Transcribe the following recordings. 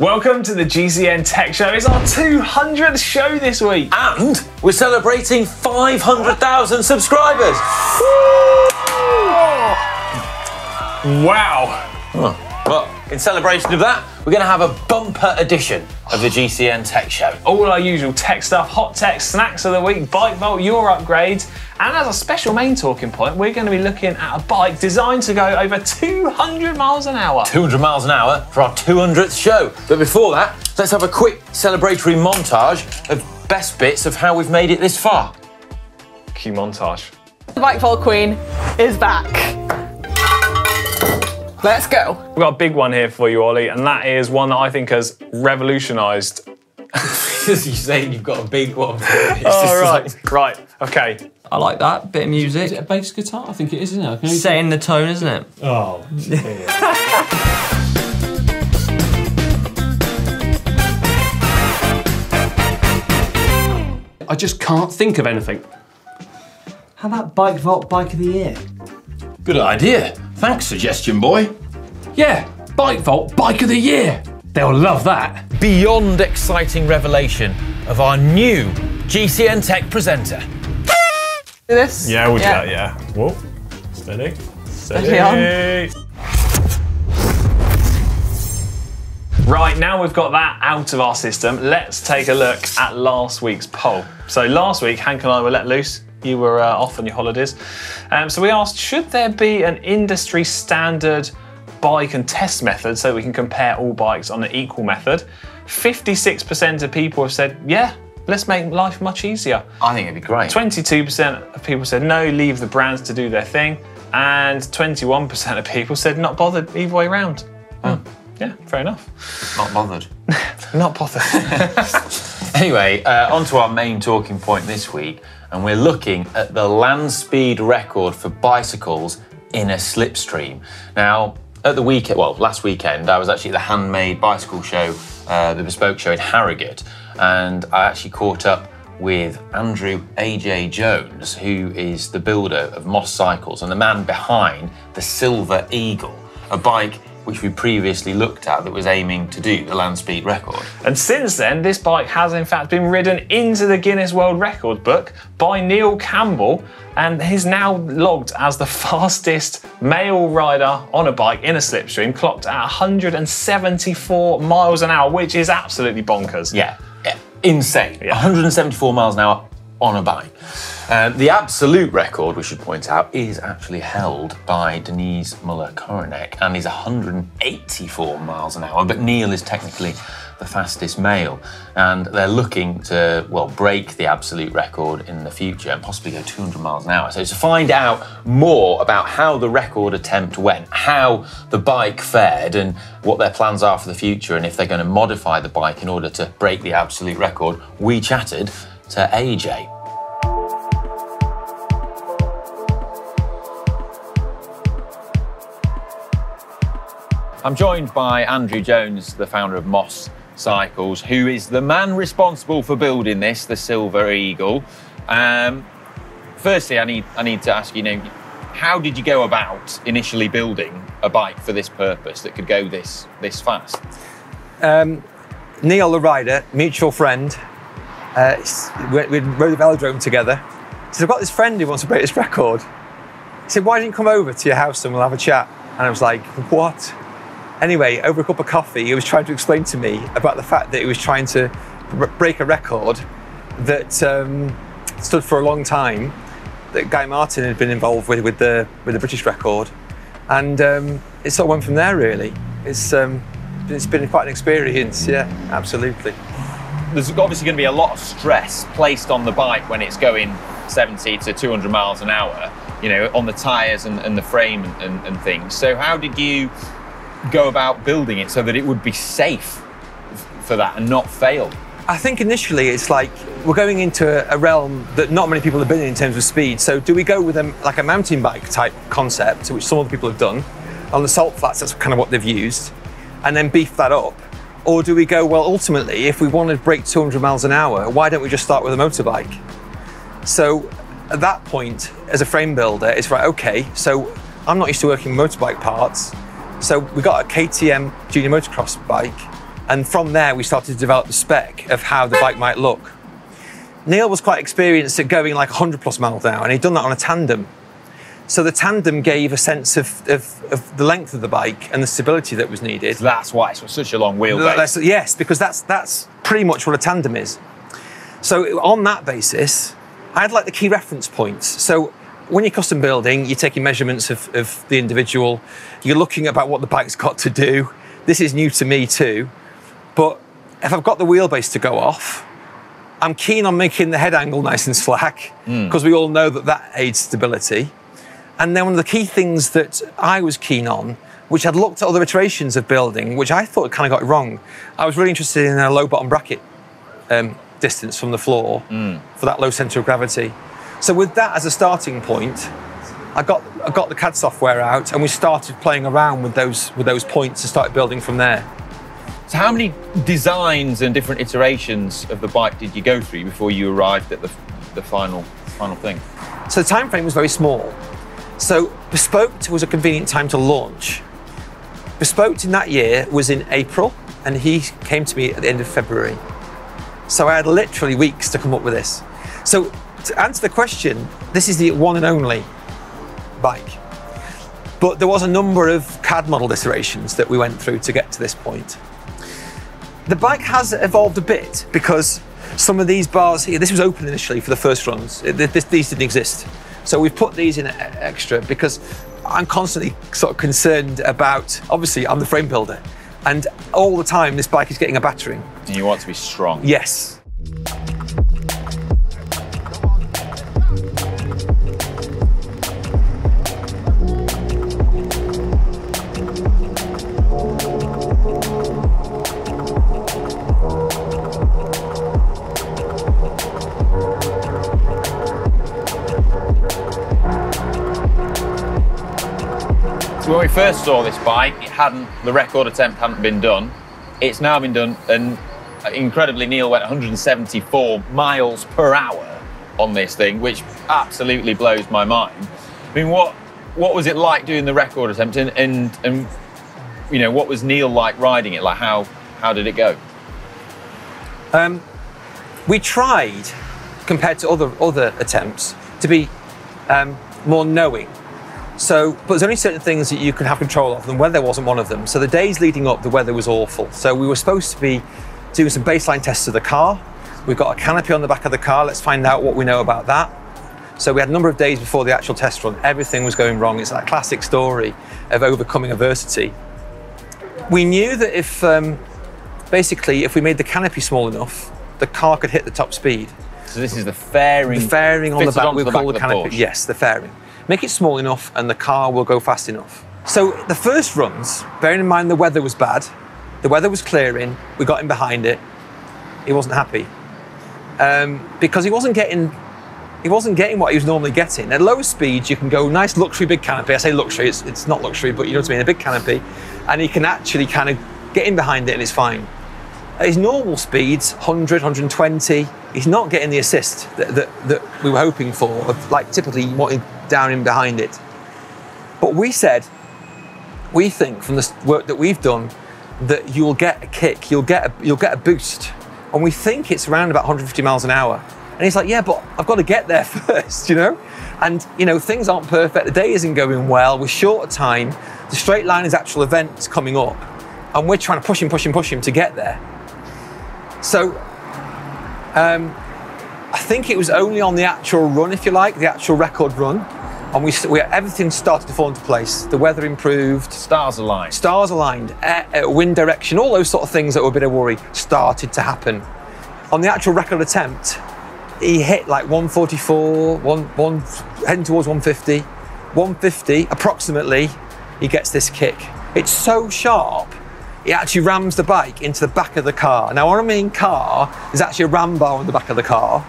Welcome to the GCN Tech Show. It's our 200th show this week. And we're celebrating 500,000 subscribers. Wow. Well, in celebration of that, we're going to have a bumper edition of the GCN Tech Show. All our usual tech stuff, hot tech, snacks of the week, bike vault, your upgrades. And as a special main talking point, we're going to be looking at a bike designed to go over 200 miles an hour. 200 miles an hour for our 200th show. But before that, let's have a quick celebratory montage of best bits of how we've made it this far. Cue montage. The Bike Vault Queen is back. Let's go. We've got a big one here for you, Ollie, and that is one that I think has revolutionised. As you say, you've got a big one. Oh, right. right. Okay. I like that bit of music. Is it a bass guitar? I think it is, isn't it? Can Setting the tone, isn't it? Oh. I just can't think of anything. How about Bike Vault Bike of the Year? Good idea. Thanks, suggestion boy. Yeah, Bike Vault Bike of the Year. They'll love that. Beyond exciting revelation of our new GCN Tech presenter. Do this? Yeah, we'll do that, yeah. Whoa. Steady. Steady on. Right, now we've got that out of our system, let's take a look at last week's poll. So last week, Hank and I were let loose. You were uh, off on your holidays. Um, so we asked, should there be an industry standard bike and test method so we can compare all bikes on an equal method? 56% of people have said, yeah, let's make life much easier. I think it'd be great. 22% of people said no, leave the brands to do their thing, and 21% of people said not bothered either way around. Oh, yeah, fair enough. Not bothered. Not bothered. Anyway, uh, on to our main talking point this week, and we're looking at the land speed record for bicycles in a slipstream. Now, at the weekend, well, last weekend, I was actually at the Handmade Bicycle Show, uh, the Bespoked Show in Harrogate, and I actually caught up with Andrew AJ Jones, who is the builder of Moss Cycles and the man behind the Silver Eagle, a bike which we previously looked at that was aiming to do the land speed record. And since then, this bike has in fact been ridden into the Guinness World Record book by Neil Campbell and is now logged as the fastest male rider on a bike in a slipstream, clocked at 174 miles an hour, which is absolutely bonkers. Yeah, yeah, insane. Yeah. 174 miles an hour on a bike. Uh, the absolute record, we should point out, is actually held by Denise Mueller Korenek and is 184 miles an hour. But Neil is technically the fastest male, and they're looking to well break the absolute record in the future and possibly go 200 miles an hour. So to find out more about how the record attempt went, how the bike fared, and what their plans are for the future, and if they're going to modify the bike in order to break the absolute record, we chatted to AJ. I'm joined by Andrew Jones, the founder of Moss Cycles, who is the man responsible for building this, the Silver Eagle. Um, firstly, I need I need to ask you, you know, how did you go about initially building a bike for this purpose that could go this this fast? um, Neil, the rider, mutual friend, uh, we, rode the velodrome together. He said, I've got this friend who wants to break this record. He said, why don't you come over to your house and we'll have a chat? And I was like, what? Anyway, over a cup of coffee, he was trying to explain to me about the fact that he was trying to break a record that um, stood for a long time, that Guy Martin had been involved with, with, the, with the British record. And um, it sort of went from there, really. It's, um, it's been quite an experience, yeah, absolutely. There's obviously going to be a lot of stress placed on the bike when it's going 70 to 200 miles an hour, you know, on the tyres and, and the frame and, and, and things. So, how did you go about building it so that it would be safe for that and not fail? I think initially it's like we're going into a, realm that not many people have been in in terms of speed. So do we go with a, like a mountain bike type concept, which some other people have done? On the salt flats, that's kind of what they've used, and then beef that up. Or do we go, well, ultimately, if we want to break 200 miles an hour, why don't we just start with a motorbike? So at that point, as a frame builder, it's right, okay, so I'm not used to working motorbike parts. So we got a KTM junior motocross bike, And from there, we started to develop the spec of how the bike might look. Neil was quite experienced at going like 100 plus miles an hour, and he'd done that on a tandem. So the tandem gave a sense of, of, of the length of the bike and the stability that was needed. That's why it's such a long wheelbase. Yes, because that's that's pretty much what a tandem is. So on that basis, I had like the key reference points. So when you're custom building, you're taking measurements of, of the individual. You're looking about what the bike's got to do. This is new to me too. But if I've got the wheelbase to go off, I'm keen on making the head angle nice and slack hmm. because we all know that that aids stability. And then one of the key things that I was keen on, which I'd looked at other iterations of building, which I thought kind of got it wrong, I was really interested in a low bottom bracket um, distance from the floor for that low center of gravity. So with that as a starting point, I got I got the CAD software out and we started playing around with those with those points and started building from there. So how many designs and different iterations of the bike did you go through before you arrived at the, the final final thing? So the time frame was very small. So Bespoked was a convenient time to launch. Bespoked in that year was in April, and he came to me at the end of February. So I had literally weeks to come up with this. So to answer the question, this is the one and only bike. But there was a number of CAD model iterations that we went through to get to this point. The bike has evolved a bit because some of these bars here, this was open initially for the first runs. This- these didn't exist. So we've put these in extra because I'm constantly sort of concerned about, obviously, I'm the frame builder. And all the time, this bike is getting a battering. And you want to be strong. Yes. So when we first saw this bike, it hadn't the record attempt hadn't been done. It's now been done, and incredibly, Neil went 174 miles per hour on this thing, which absolutely blows my mind. I mean, what what was it like doing the record attempt, and and, and you know, what was Neil like riding it? Like how how did it go? Um, we tried, compared to other other attempts, to be um, more knowing. So, but there's only certain things that you can have control of, and weather wasn't one of them. So the days leading up, the weather was awful. So we were supposed to be doing some baseline tests of the car. We've got a canopy on the back of the car. Let's find out what we know about that. So we had a number of days before the actual test run. Everything was going wrong. It's that classic story of overcoming adversity. We knew that if, um, basically, if we made the canopy small enough, the car could hit the top speed. So this is the fairing. The fairing on the back, we the call the the canopy. Porsche. Yes, the fairing. Make it small enough and the car will go fast enough. So the first runs, bearing in mind the weather was bad, the weather was clearing, we got him behind it, he wasn't happy. Um, because he wasn't getting he wasn't getting what he was normally getting. At low speeds, you can go nice luxury big canopy. I say luxury, it's, it's not luxury, but you know what I mean, a big canopy. And he can actually kind of get in behind it and it's fine. At his normal speeds, 100, 120, he's not getting the assist that, that, that we were hoping for, like typically wanting down in behind it. But we said, we think from the work that we've done, that you'll get a kick, you'll get a, you'll get a boost. And we think it's around about 150 miles an hour. And he's like, yeah, but I've got to get there first, you know? And, you know, things aren't perfect. The day isn't going well. We're short of time. The straight line is actual event coming up. And we're trying to push him, push him, push him to get there. So, um, I think it was only on the actual run, if you like, the actual record run. And we, we everything started to fall into place. The weather improved, Stars aligned. stars aligned, air, wind direction, all those sort of things that were a bit of worry started to happen. On the actual record attempt, he hit like 144, one, one, heading towards 150. 150, approximately, he gets this kick. It's so sharp, he actually rams the bike into the back of the car. Now, on a main car, there's actually a ram bar on the back of the car.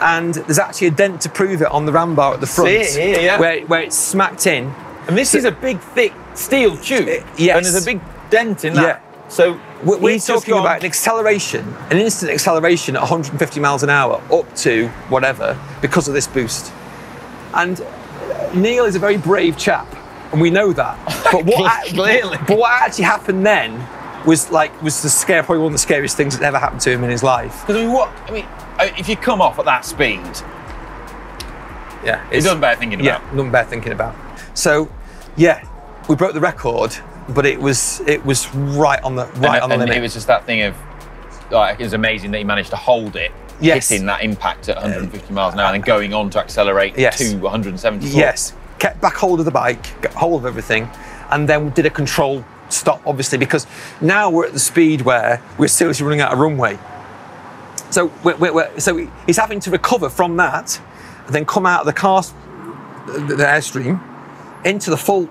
And there's actually a dent to prove it on the ram bar at the front, it here, yeah. where, where it's smacked in. And this is a big, thick steel tube. Uh, yes. And there's a big dent in that. Yeah. So We're, we're talking gone- about an acceleration, an instant acceleration at 150 miles an hour up to whatever because of this boost. And Neil is a very brave chap, and we know that. But what, Clearly. but what actually happened then was like was the scare probably one of the scariest things that ever happened to him in his life. Because I mean, what? I mean, if you come off at that speed, Yeah, it's nothing better thinking Yeah, about. nothing bad thinking about. So, yeah, we broke the record, but it was it was right on the right and, on the and limit. it was just that thing of, like, it was amazing that he managed to hold it, Yes. hitting that impact at um, 150 miles an hour, and then going on to accelerate Yes. to 174. Yes, kept back hold of the bike, got hold of everything, and then did a controlled stop, obviously, because now we're at the speed where we're seriously running out of runway. So, we're, we're, so he's having to recover from that, and then come out of the car, the, the airstream, into the full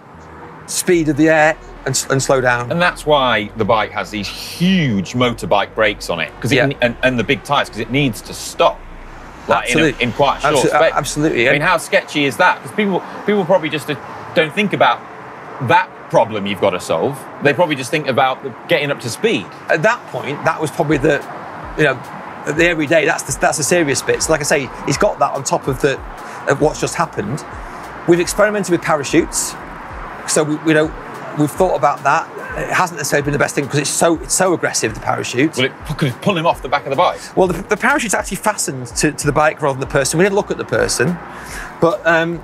speed of the air and, and slow down. And that's why the bike has these huge motorbike brakes on it, because Yeah. and, and the big tires, because it needs to stop. Like in, a, in quite a short Absolute- space. absolutely, I mean, how sketchy is that? Because people, people probably just uh, don't think about that problem you've got to solve. They probably just think about getting up to speed. at that point, that was probably the, you know, the everyday. That's the, that's the serious bit. So, like I say, he's got that on top of the of what's just happened. We've experimented with parachutes, so we, we know we've thought about that. It hasn't necessarily been the best thing because it's so it's so aggressive the parachute. Will it could pull him off the back of the bike? Well, the, the parachute's actually fastened to, to the bike rather than the person. We didn't look at the person, but um,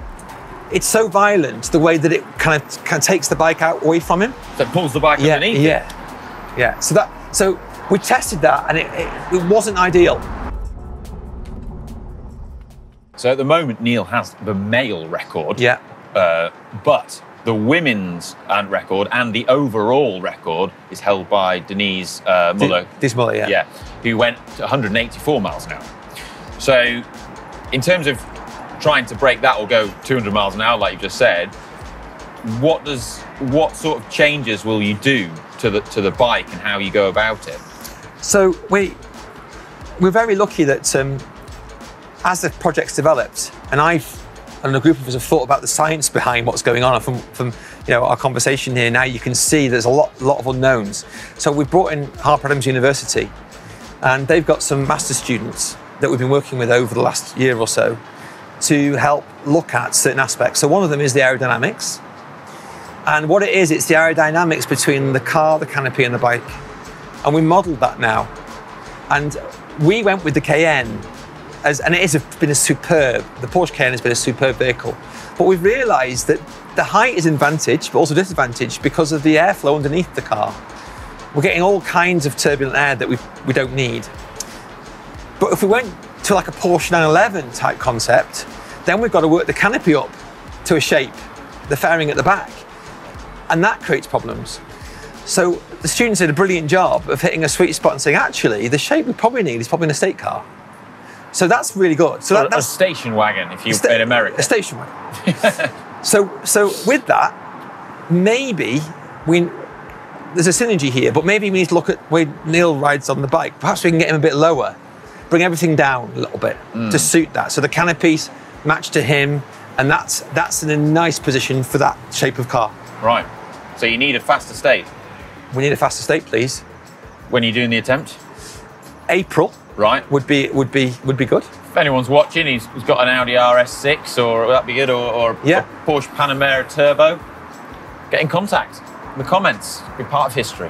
it's so violent the way that it kind of kind of takes the bike out away from him. So it pulls the bike Yeah, underneath. it. yeah, yeah. So that so we tested that and it, it, it wasn't ideal. So at the moment, Neil has the male record. Yeah. Uh, but the women's and record and the overall record is held by Denise uh, Mueller. This Muller, yeah. Yeah, who went 184 miles an hour. So, in terms of trying to break that or go 200 miles an hour, like you just said, what does what sort of changes will you do to the to the bike and how you go about it? So we we're very lucky that um, as the project's developed, and I've and a group of us have thought about the science behind what's going on. And from from you know our conversation here now, you can see there's a lot lot of unknowns. So we've brought in Harper Adams University, and they've got some master students that we've been working with over the last year or so to help look at certain aspects. So one of them is the aerodynamics. And what it is, it's the aerodynamics between the car, the canopy, and the bike. And we modelled that now. And we went with the Cayenne, as, and it has been a superb, the Porsche Cayenne has been a superb vehicle. But we've realised that the height is an advantage, but also disadvantage because of the airflow underneath the car. We're getting all kinds of turbulent air that we, we don't need. But if we went to like a Porsche 911 type concept, then we've got to work the canopy up to a shape, the fairing at the back. And that creates problems. So the students did a brilliant job of hitting a sweet spot and saying, actually, the shape we probably need is probably an estate car. So that's really good. So that, a station wagon, if you sta- in America. A station wagon. so, so with that, maybe we there's a synergy here, but maybe we need to look at where Neil rides on the bike. Perhaps we can get him a bit lower, bring everything down a little bit hmm. to suit that. So the canopies match to him, and that's that's in a nice position for that shape of car. Right. So you need a faster state We need a faster state, please. when you're doing the attempt. April Right. would be would be would be good. If anyone's watching, he's, he's got an Audi RS6 or that'd be good, or, or Yeah. a Porsche Panamera Turbo. Get in contact. In The comments be part of history.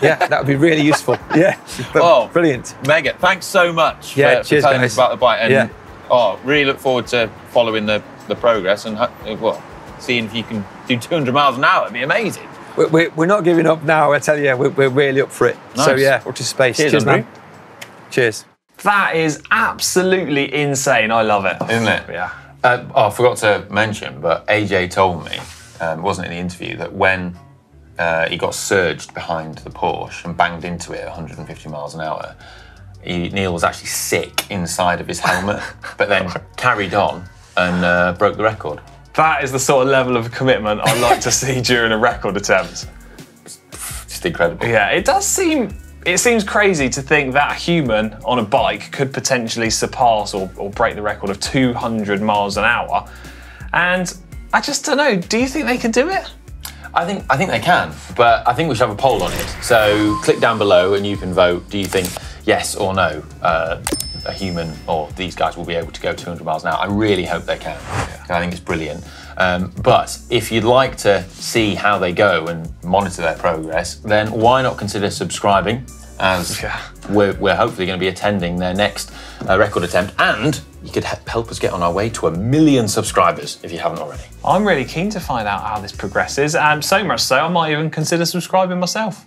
Yeah, that would be really useful. Yeah, Oh. brilliant. Mega, thanks so much Yeah, for, for cheers, telling guys. us about the bike. And Yeah. Oh, really look forward to following the, the progress and ho- uh, well, seeing if you can do 200 miles an hour. It'd be amazing. We're, we're, we're not giving up now. I tell you, we're, we're really up for it. So yeah, watch this space. Cheers, Cheers Andrew. man. Cheers. That is absolutely insane. I love it. Isn't it? Yeah. Uh, oh, I forgot to mention, but AJ told me, um, it wasn't in the interview, that when uh, he got surged behind the Porsche and banged into it at 150 miles an hour, he, Neil was actually sick inside of his helmet, but then carried on and uh, broke the record. That is the sort of level of commitment I like to see during a record attempt. Just incredible. Yeah, it does seem. It seems crazy to think that a human on a bike could potentially surpass or, or break the record of 200 miles an hour. And I just don't know. Do you think they can do it? I think I think they can, but I think we should have a poll on it. So click down below and you can vote. Do you think yes or no uh, a human or these guys will be able to go 200 miles an hour? I really hope they can. And I think it's brilliant. Um, but if you'd like to see how they go and monitor their progress, then why not consider subscribing? As Yeah. we're, we're hopefully going to be attending their next uh, record attempt, and you could help us get on our way to a million subscribers if you haven't already. I'm really keen to find out how this progresses, and so much so I might even consider subscribing myself.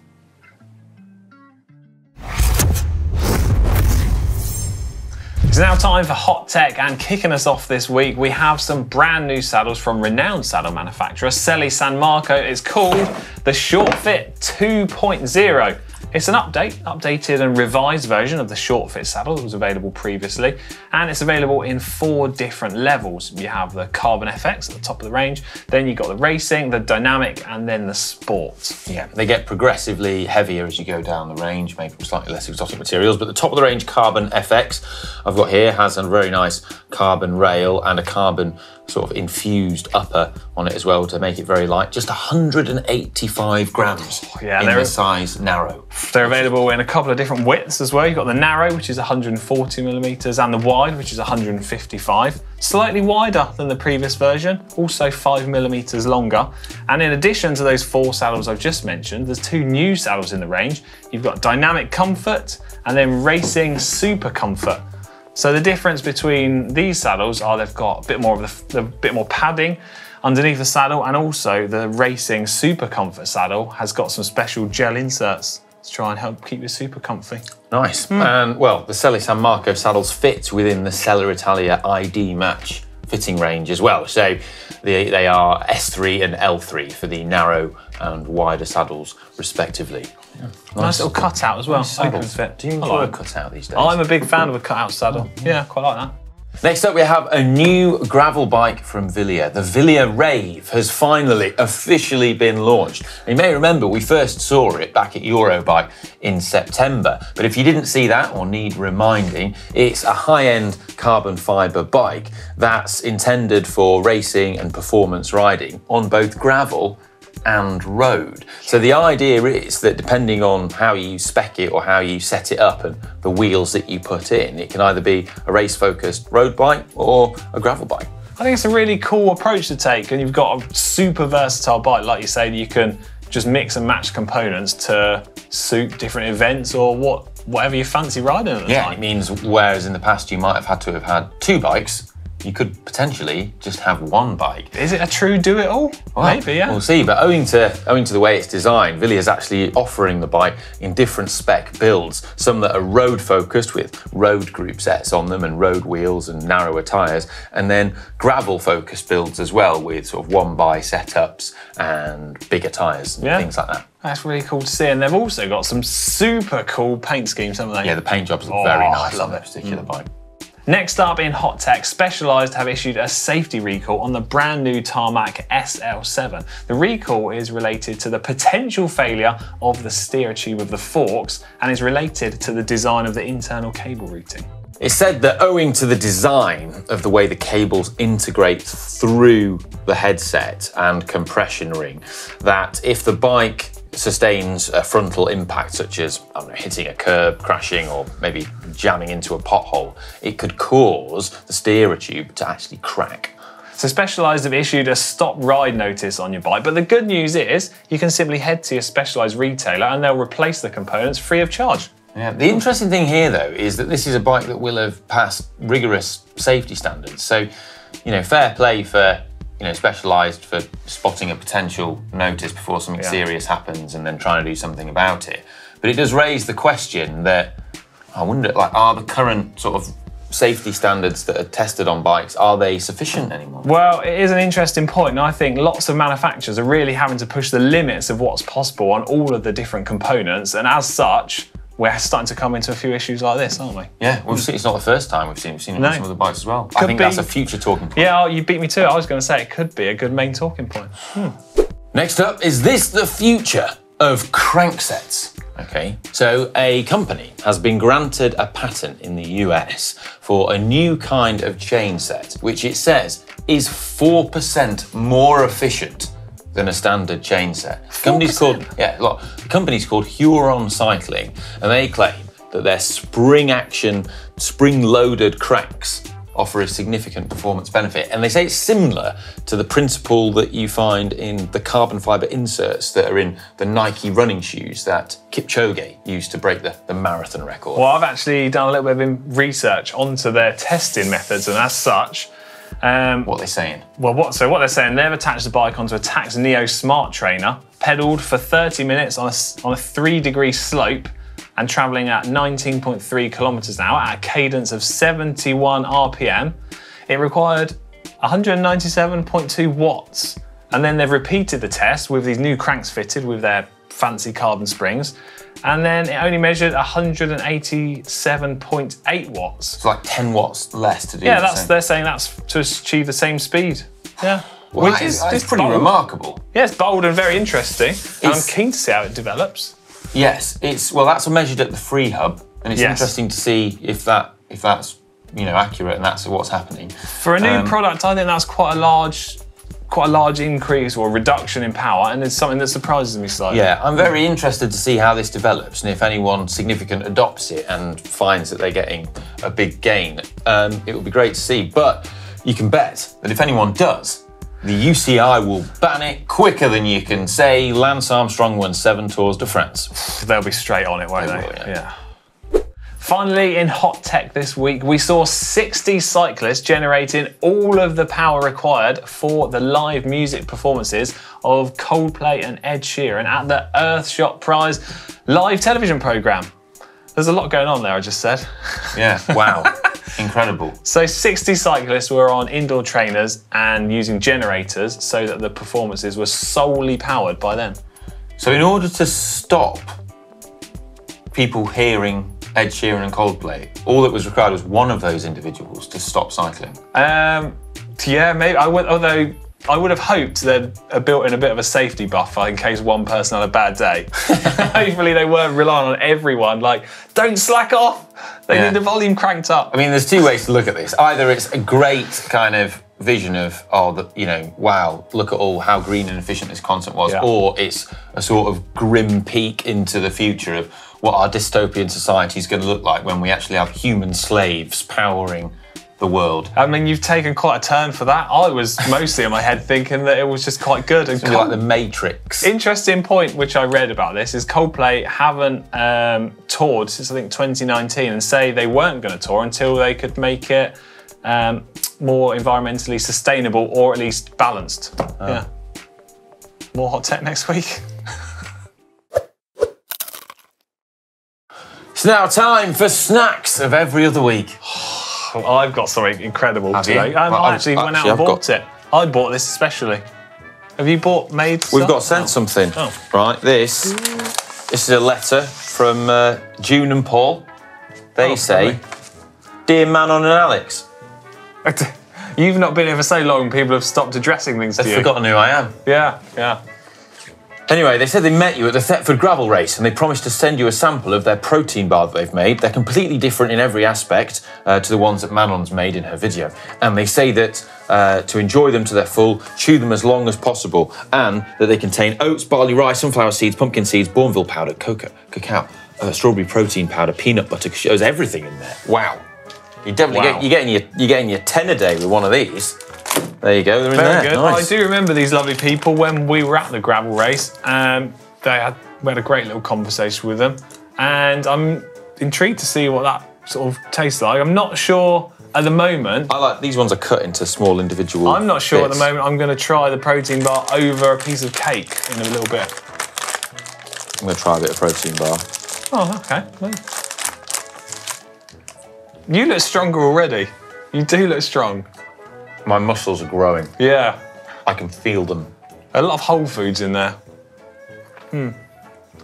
It's now time for hot tech, and kicking us off this week, we have some brand new saddles from renowned saddle manufacturer Selle San Marco. It's called the Short Fit 2.0. It's an update, updated and revised version of the Short Fit saddle that was available previously, and it's available in four different levels. You have the Carbon FX at the top of the range, then you've got the Racing, the Dynamic, and then the Sport. Yeah, they get progressively heavier as you go down the range, made from slightly less exotic materials. But the top of the range Carbon FX I've got here has a very nice carbon rail and a carbon sort of infused upper on it as well to make it very light. Just 185 grams oh, yeah, in they're- the size narrow. They're available in a couple of different widths as well. You've got the narrow, which is 140 millimeters, and the wide, which is 155. Slightly wider than the previous version, also 5 millimeters longer. And in addition to those four saddles I've just mentioned, there's two new saddles in the range. You've got Dynamic Comfort and then Racing Super Comfort. So the difference between these saddles are they've got a bit more of the, the bit more padding underneath the saddle, and also the Racing Super Comfort saddle has got some special gel inserts to try and help keep you super comfy. Nice. Hmm. And well, the Selle San Marco saddles fit within the Selle Italia ID match fitting range as well. So they, they are S3 and L3 for the narrow and wider saddles, respectively. Nice little cutout as well. Nice Open fit. Do you I enjoy like a cutout these days? I'm a big fan of a cutout saddle. Mm. Yeah, quite like that. Next up, we have a new gravel bike from Wilier. The Wilier Rave has finally officially been launched. You may remember we first saw it back at Eurobike in September, but if you didn't see that or need reminding, it's a high end carbon fibre bike that's intended for racing and performance riding on both gravel and road. So the idea is that depending on how you spec it or how you set it up and the wheels that you put in, it can either be a race focused road bike or a gravel bike. I think it's a really cool approach to take, and you've got a super versatile bike, like you say, that you can just mix and match components to suit different events or what whatever you fancy riding at the Yeah, time. it means whereas in the past you might have had to have had two bikes, you could potentially just have one bike. Is it a true do it all? Well, Maybe, yeah. We'll see, but owing to owing to the way it's designed, Villiers is actually offering the bike in different spec builds. Some that are road focused with road group sets on them and road wheels and narrower tyres, and then gravel focused builds as well with sort of one by setups and bigger tyres and Yeah. things like that. That's really cool to see. And they've also got some super cool paint schemes, haven't they? Yeah, the paint jobs look Oh, very I love on it. particular mm. bike. Next up in hot tech, Specialized have issued a safety recall on the brand new Tarmac SL7. The recall is related to the potential failure of the steer tube of the forks and is related to the design of the internal cable routing. It's said that owing to the design of the way the cables integrate through the headset and compression ring, that if the bike sustains a frontal impact, such as know, hitting a curb, crashing, or maybe jamming into a pothole, it could cause the steerer tube to actually crack. So Specialized have issued a stop ride notice on your bike, but the good news is you can simply head to your Specialized retailer and they'll replace the components free of charge. Yeah. The interesting thing here, though, is that this is a bike that will have passed rigorous safety standards. So, you know, fair play for you know Specialized for spotting a potential notice before something Yeah. serious happens and then trying to do something about it. But it does raise the question that I wonder, like, are the current sort of safety standards that are tested on bikes are they sufficient anymore? Well, it is an interesting point, and I think lots of manufacturers are really having to push the limits of what's possible on all of the different components, and as such, we're starting to come into a few issues like this, aren't we? Yeah, we've seen, it's not the first time we've seen, we've seen it No. on some of the bikes as well. I Could think that's a future talking point. Yeah, oh, you beat me to it. I was going to say it could be a good main talking point. Hmm. Next up, is this the future of cranksets? Okay, so a company has been granted a patent in the US for a new kind of chain set, which it says is 4% more efficient than a standard chain set. The company's called yeah, look, the company's called Huron Cycling, and they claim that their spring action, spring loaded cranks offer a significant performance benefit. And they say it's similar to the principle that you find in the carbon fiber inserts that are in the Nike running shoes that Kipchoge used to break the, the marathon record. Well, I've actually done a little bit of research onto their testing methods, and as such, um, What are they saying? well, what so what they're saying? They've attached the bike onto a Tacx Neo Smart Trainer, pedaled for 30 minutes on a on a three degree slope, and traveling at 19.3 kilometers an hour at a cadence of 71 RPM. It required 197.2 watts, and then they've repeated the test with these new cranks fitted with their fancy carbon springs, and then it only measured 187.8 watts. It's like 10 watts less to do Yeah, that's same. they're saying that's to achieve the same speed. Yeah. Well, Which that is, that is pretty bold. remarkable. Yeah, it's bold and very interesting. And I'm keen to see how it develops. Yes, it's well. That's measured at the free hub, and it's Yes. interesting to see if that if that's you know accurate and that's what's happening. For a new Um, product, I think that's quite a large quite a large increase or reduction in power, and it's something that surprises me slightly. Yeah, I'm very interested to see how this develops and if anyone significant adopts it and finds that they're getting a big gain. Um, it would be great to see, but you can bet that if anyone does, the UCI will ban it quicker than you can say Lance Armstrong won seven Tours de France. They'll be straight on it, won't They they? will, yeah. Finally, in hot tech this week, we saw 60 cyclists generating all of the power required for the live music performances of Coldplay and Ed Sheeran at the Earthshot Prize live television programme. There's a lot going on there, I just said. Yeah, wow, incredible. So 60 cyclists were on indoor trainers and using generators so that the performances were solely powered by them. So, in order to stop people hearing Ed Sheeran and Coldplay, all that was required was one of those individuals to stop cycling. Um, yeah, maybe I would. Although I would have hoped they'd built in a bit of a safety buffer in case one person had a bad day. Hopefully, they weren't relying on everyone. Like, don't slack off. They Yeah. need the volume cranked up. I mean, there's two ways to look at this. Either it's a great kind of vision of, oh, the, you know, wow, look at all how green and efficient this concert was, Yeah. or it's a sort of grim peek into the future of what our dystopian society is going to look like when we actually have human slaves powering the world. I mean, you've taken quite a turn for that. I was mostly in my head thinking that it was just quite good. And It's like the Matrix. Interesting point which I read about this is Coldplay haven't um, toured since I think 2019 and say they weren't going to tour until they could make it um, more environmentally sustainable or at least balanced. Yeah. More hot tech next week. It's now time for snacks of every other week. I've got something incredible Have today. Um, Well, I I've- actually went out and I've bought got- it. I bought this especially. Have you bought made? We've stuff? got sent something. Oh. Right, this this is a letter from uh, June and Paul. They Oh, say. "Dear Manon and Alex, You've not been here for so long. People have stopped addressing things to they've you. forgotten who I am." Yeah, yeah. Anyway, they said they met you at the Thetford gravel race and they promised to send you a sample of their protein bar that they've made. They're completely different in every aspect uh, to the ones that Manon's made in her video. And they say that uh, to enjoy them to their full, chew them as long as possible, and that they contain oats, barley, rice, sunflower seeds, pumpkin seeds, Bournville powder, cocoa, cacao, uh, strawberry protein powder, peanut butter. There's everything in there. Wow. You definitely Wow. get, you're getting your you're getting your ten a day with one of these. There you go. They're in Very there. good. Nice. I do remember these lovely people when we were at the gravel race. Um, they had we had a great little conversation with them, and I'm intrigued to see what that sort of tastes like. I'm not sure at the moment. I like these ones are cut into small individual. I'm not sure at the moment. I'm going to try the protein bar over a piece of cake in a little bit. I'm gonna try a bit of protein bar. Oh, okay. Well. You look stronger already. You do look strong. My muscles are growing. Yeah. I can feel them. A lot of whole foods in there. Hmm.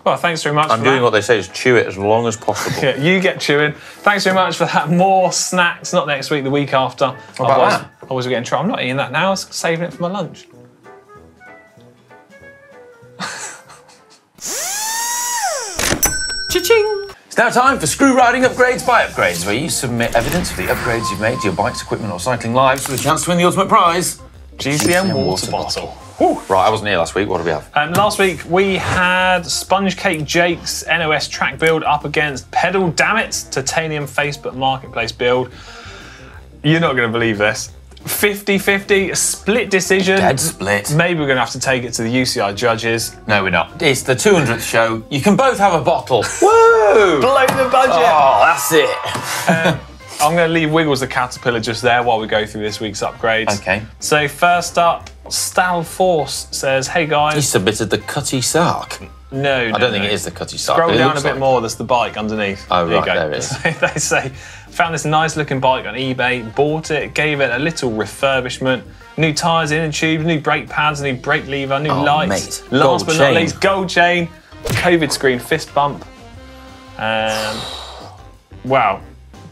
Well, thanks very much. I'm for doing that. what they say is chew it as long as possible. Yeah, you get chewing. Thanks very much for that. More snacks, not next week, the week after. about Otherwise, that? otherwise we're getting trouble. I'm not eating that now. I was saving it for my lunch. Cha-ching! It's now time for Screw Riding Upgrades by Upgrades, where you submit evidence of the upgrades you've made to your bike's equipment or cycling lives for a chance to win the ultimate prize. GCN, water, water bottle. Right, I wasn't here last week. What do we have? Um, last week we had Sponge Cake Jake's NOS track build up against Pedal Dammit Titanium Facebook Marketplace build. You're not going to believe this. 50-50, split decision. Dead split. Maybe we're going to have to take it to the UCI judges. No, we're not. It's the 200th show. You can both have a bottle. Woo! Blow the budget. Ah. Oh, that's it. Um, I'm going to leave Wiggles the Caterpillar just there while we go through this week's upgrades. Okay. So first up, Stal Force says, "Hey guys. He submitted the Cutty Sark. no, I don't think it is the Cutty Sark. Scroll down a bit like- more. There's the bike underneath. Oh, There you right, go. there it is. they say, found this nice looking bike on eBay, bought it, gave it a little refurbishment. New tyres, inner tubes, new brake pads, new brake lever, new Oh, lights. mate. Last Gold but chain. not least, gold chain, COVID screen, fist bump. Um, wow,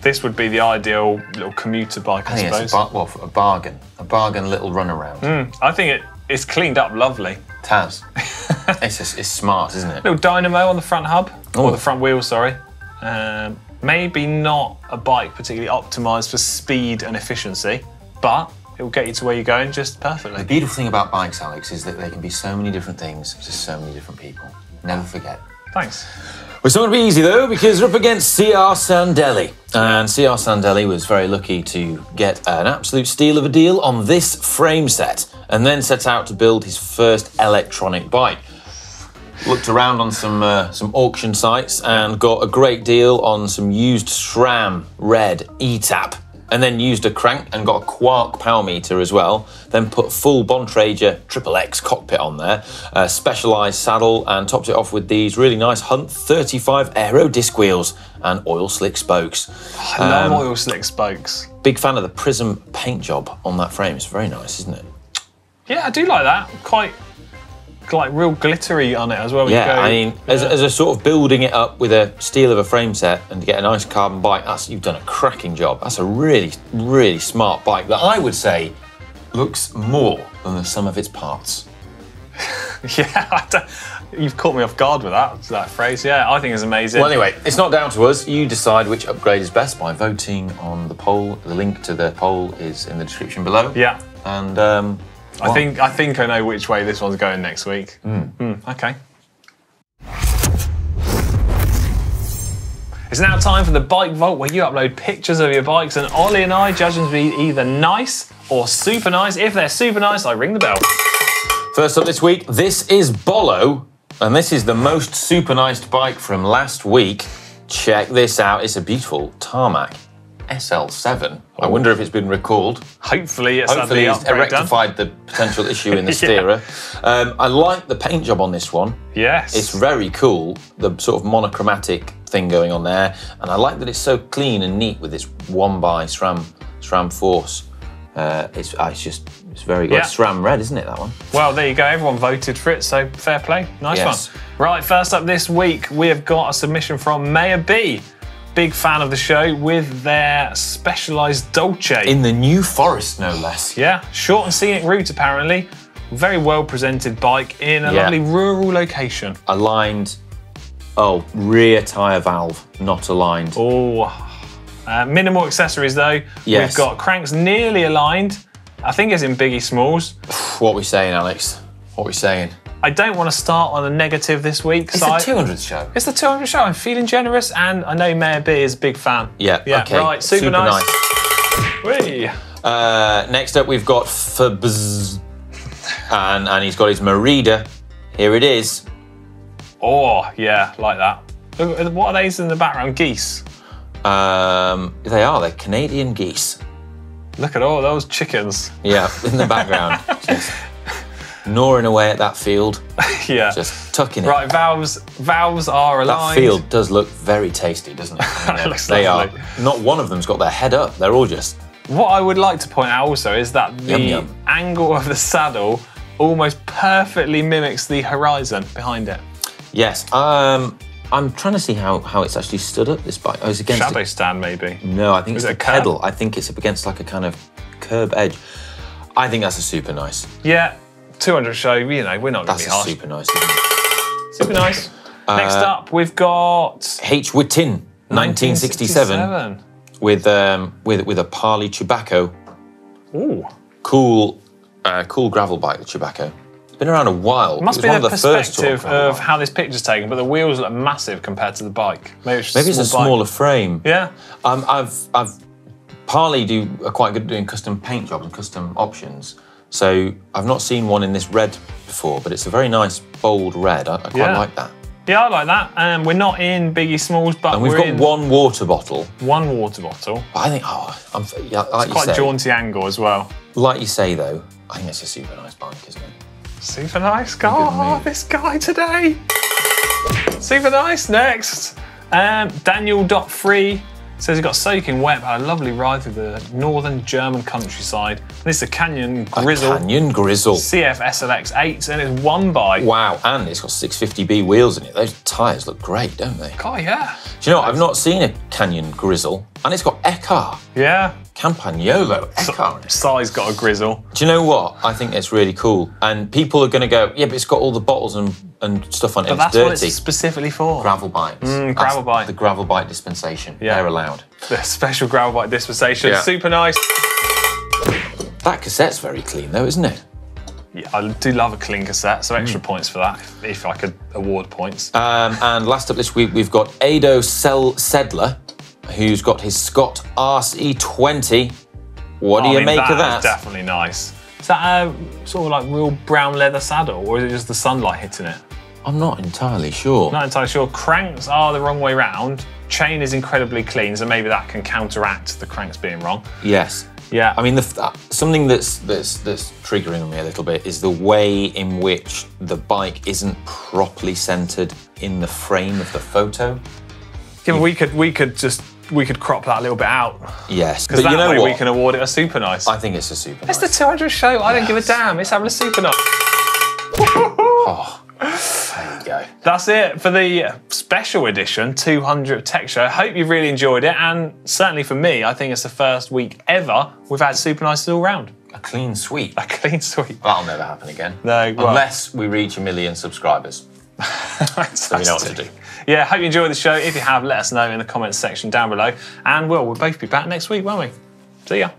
this would be the ideal little commuter bike, I, I think suppose. it's a, well, a bargain. A bargain little runaround. I think it, it's cleaned up lovely. Taz. it's, just, it's smart, isn't it? Little dynamo on the front hub, Oh. or the front wheel, sorry. Um, maybe not a bike particularly optimised for speed and efficiency, but it will get you to where you're going just perfectly. The beautiful thing about bikes, Alex, is that they can be so many different things to so many different people. Never forget. Thanks. It's not going to be easy though because we're up against CR Sandelli. And CR Sandelli was very lucky to get an absolute steal of a deal on this frame set and then set out to build his first electronic bike. Looked around on some uh, some auction sites and got a great deal on some used SRAM red E-tap and then used a crank and got a Quarq power meter as well. Then put full Bontrager Triple X cockpit on there, a Specialized saddle, and topped it off with these really nice Hunt 35 Aero disc wheels and oil slick spokes. I love oil slick spokes. Big fan of the Prism paint job on that frame. It's very nice, isn't it? Yeah, I do like that. Quite like real glittery on it as well. Yeah, go- I mean, as, Yeah. as a sort of building it up with a steel of a frame set and to get a nice carbon bike, that's you've done a cracking job. That's a really, really smart bike that I would say looks more than the sum of its parts. yeah, I don't- you've caught me off guard with that that phrase. Yeah, I think it's amazing. Well, anyway, it's not down to us. You decide which upgrade is best by voting on the poll. The link to the poll is in the description below. yeah, And um, I think I think I know which way this one's going next week. Hmm, okay. It's now time for the Bike Vault where you upload pictures of your bikes and Ollie and I judge them to be either nice or super nice. If they're super nice, I ring the bell. First up this week, this is Bolo, and this is the most super nice bike from last week. Check this out. It's a beautiful tarmac SL7. I wonder if it's been recalled. Hopefully it's Hopefully, had it's the upgrade done. rectified the potential issue in the Yeah. steerer. Um, I like the paint job on this one. Yes. It's very cool, the sort of monochromatic thing going on there, and I like that it's so clean and neat with this one by SRAM SRAM Force. Uh, it's, uh, it's just it's very good. Yeah. SRAM red, isn't it? That one. Well, there you go. Everyone voted for it, so fair play. Nice Yes. one. Right, first up this week, we have got a submission from Mayor B. Big fan of the show with their Specialized Dolce. In the New Forest, no less. yeah, short and scenic route apparently. Very well presented bike in a Yeah. lovely rural location. Aligned. Oh, rear tyre valve not aligned. Oh, uh, minimal accessories though. Yes. We've got cranks nearly aligned. I think it's in Biggie Smalls. What we saying, Alex? What we saying? I don't want to start on a negative this week. It's so the I- 200th show. It's the 200 show. I'm feeling generous, and I know Mayor B is a big fan. Yeah. Yeah. Okay. Right. Super, nice. Whee. Uh, next up, we've got Fabz, and and he's got his Merida. Here it is. Oh, yeah, like that. What are these in the background? Geese. Um, they are. They're Canadian geese. Look at all those chickens. Yeah, in the background, gnawing away at that field, yeah. just tucking it. right. Valves. Valves are That aligned. field does look very tasty, doesn't it? I mean, Looks they lovely. are. Not one of them's got their head up. They're all just. What I would like to point out also is that the Yum, yum. angle of the saddle almost perfectly mimics the horizon behind it. Yes. Um, I'm trying to see how, how it's actually stood up. This bike. Oh, it's against. a- stand, maybe. No, I think Is it's it a curb? pedal. I think it's up against like a kind of curb edge. I think that's a super nice. Yeah. 200 show. You know, we're not going to be harsh. super nice. isn't it? Super nice. Next up, we've got H. Wittin, 1967, with um, with with a Parlee Chebacco. Ooh. Cool, uh, cool gravel bike. The Chebacco. It's been around a while. Must it be was the of the first perspective gravel of bikes. how this picture's taken, but the wheels look massive compared to the bike. Maybe it's, just Maybe it's a small bike. smaller frame. Yeah. Um, I've I've Parlee do are quite good at doing custom paint jobs and custom options. So I've not seen one in this red before, but it's a very nice bold red. I, I quite Yeah. like that. Yeah, I like that. Um, we're not in Biggie Smalls, but And we've got in one water bottle. one water bottle. But I think, oh, I'm, yeah, like you Quite say, jaunty angle as well. like you say though, I think it's a super nice bike, isn't it? Super nice guy. move. this guy today. Super nice. Next, um, Daniel.free says he got soaking wet, but had a lovely ride through the northern German countryside. This is a Canyon Grizl A Canyon Grizl. CF SLX 8, and it's one by. Wow, and it's got 650B wheels in it. Those tyres look great, don't they? Oh yeah, Do you know what? I've not seen a Canyon Grizl, and it's got Ekar, yeah. Campagnolo, Ekar. in it. Size got a grizzle. Do you know what? I think it's really cool. And people are going to go, yeah, but it's got all the bottles and, and stuff on it. But it's that's dirty. what it's specifically for. gravel bikes. Mm, That's gravel bike. The gravel bike dispensation. Yeah. They're allowed. The special gravel bike dispensation. Yeah. Super nice. That cassette's very clean, though, isn't it? Yeah, I do love a clean cassette, so Mm. extra points for that if, if I could award points. Um, and last up this week, we've got Ado Sel- Sedler, who's got his Scott RC20. What do I you mean, make of is that? definitely nice. Is that a sort of like real brown leather saddle, or is it just the sunlight hitting it? I'm not entirely sure. Not entirely sure. Cranks are the wrong way round. Chain is incredibly clean, so maybe that can counteract the cranks being wrong. Yes. Yeah. I mean, the, uh, something that's, that's that's triggering me a little bit is the way in which the bike isn't properly centered in the frame of the photo. yeah, but we could we could just we could crop that a little bit out Yes, because but that you know way what? we can award it a super nice. I think it's a super. nice. it's the 200 show. I don't give a damn. It's having a super nice. Oh, there you go. That's it for the special edition 200 Tech Show. Hope you've really enjoyed it, and certainly for me, I think it's the first week ever we've had super nice all round. A clean sweep. A clean sweep. That'll never happen again. No, well- unless we reach a million subscribers. So we know what to do. Yeah, hope you enjoyed the show. If you have, let us know in the comments section down below. And well, we'll both be back next week, won't we? See ya.